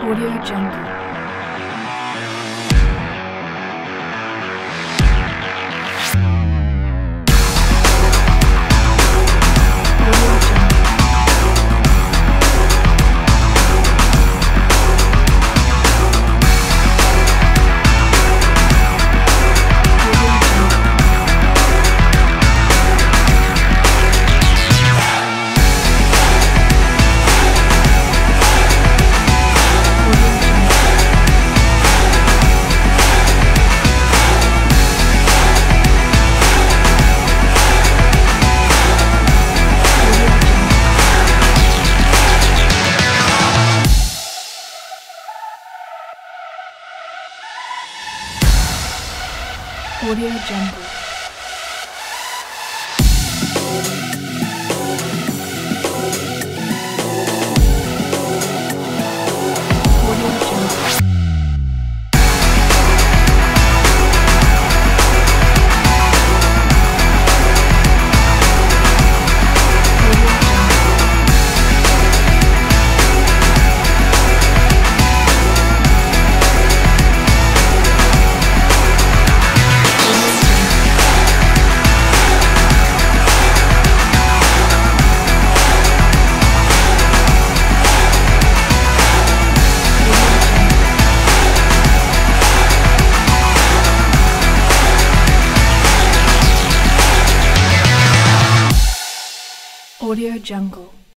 Audio Jungle. Audio Jungle. Audio Jungle.